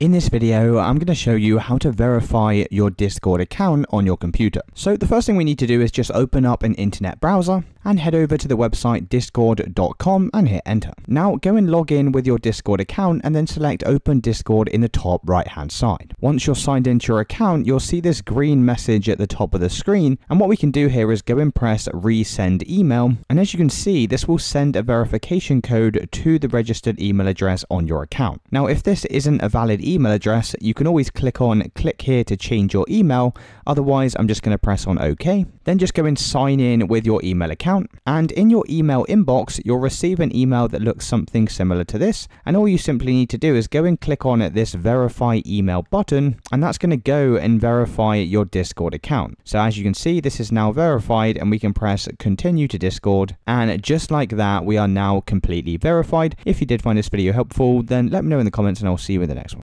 In this video, I'm going to show you how to verify your Discord account on your computer. So the first thing we need to do is just open up an internet browser and head over to the website discord.com and hit enter. Now go and log in with your Discord account and then select open Discord in the top right hand side. Once you're signed into your account, you'll see this green message at the top of the screen and what we can do here is go and press resend email and as you can see this will send a verification code to the registered email address on your account. Now if this isn't a valid email address, you can always click on click here to change your email. Otherwise, I'm just going to press on OK. Then just go and sign in with your email account. And in your email inbox, you'll receive an email that looks something similar to this. And all you simply need to do is go and click on this verify email button. And that's going to go and verify your Discord account. So as you can see, this is now verified and we can press continue to Discord. And just like that, we are now completely verified. If you did find this video helpful, then let me know in the comments and I'll see you in the next one.